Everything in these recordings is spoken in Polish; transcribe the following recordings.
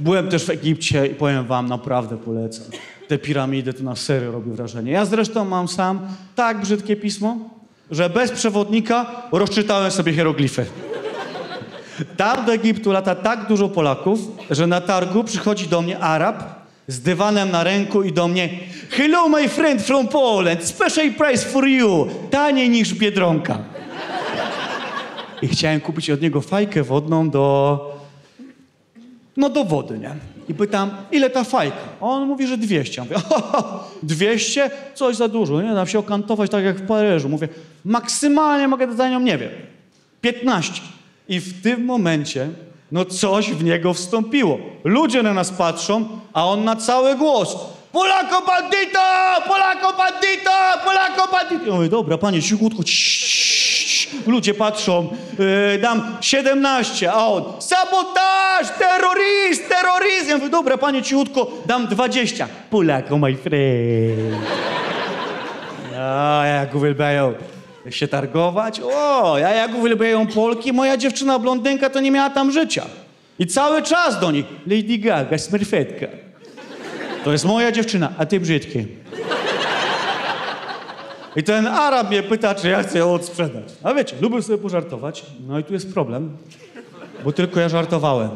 Byłem też w Egipcie i powiem wam, naprawdę polecam. Te piramidy to na serio robi wrażenie. Ja zresztą mam sam tak brzydkie pismo, że bez przewodnika rozczytałem sobie hieroglify. Tam do Egiptu lata tak dużo Polaków, że na targu przychodzi do mnie Arab z dywanem na ręku i do mnie Hello my friend from Poland, special price for you, taniej niż Biedronka. I chciałem kupić od niego fajkę wodną do... no do wody, nie? I pytam, ile ta fajka? On mówi, że 200. Ja mówię, 200? Coś za dużo, nie da się okantować tak jak w Paryżu. Mówię, maksymalnie mogę za nią, nie wiem, 15. I w tym momencie, no coś w niego wstąpiło. Ludzie na nas patrzą, a on na cały głos. Polako bandito! Polako bandito! Polako bandito! Ja mówię, dobra, panie, cichutko. ciii. Ludzie patrzą, yy, dam 17, a on sabotaż, terroryzm, terroryzm. Ja mówię, dobra, panie, cichutko, dam 20. Polako, my friend. A jak uwielbiają się targować. O, ja jak uwielbiają Polki, moja dziewczyna blondynka to nie miała tam życia. I cały czas do nich. Lady Gaga, smerfetka. To jest moja dziewczyna, a ty brzydki. I ten Arab mnie pyta, czy ja chcę ją odsprzedać. A wiecie, lubię sobie pożartować. No i tu jest problem, bo tylko ja żartowałem.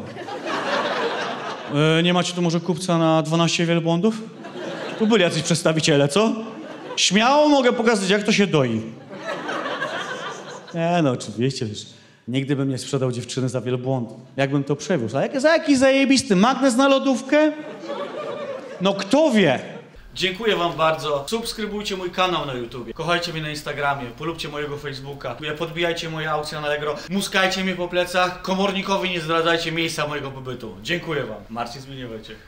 E, nie macie tu może kupca na 12 wielbłądów? Tu byli jacyś przedstawiciele, co? Śmiało mogę pokazać, jak to się doi. Nie, no oczywiście, wiesz. Nigdy bym nie sprzedał dziewczyny za wielbłąd. Jakbym to przewiózł. A jak, za jaki zajebisty magnes na lodówkę? No kto wie? Dziękuję wam bardzo. Subskrybujcie mój kanał na YouTubie. Kochajcie mnie na Instagramie, polubcie mojego Facebooka. Podbijajcie moje aukcje na Allegro. Muskajcie mnie po plecach. Komornikowi nie zdradzajcie miejsca mojego pobytu. Dziękuję wam. Marcin Zbigniew Wojciech.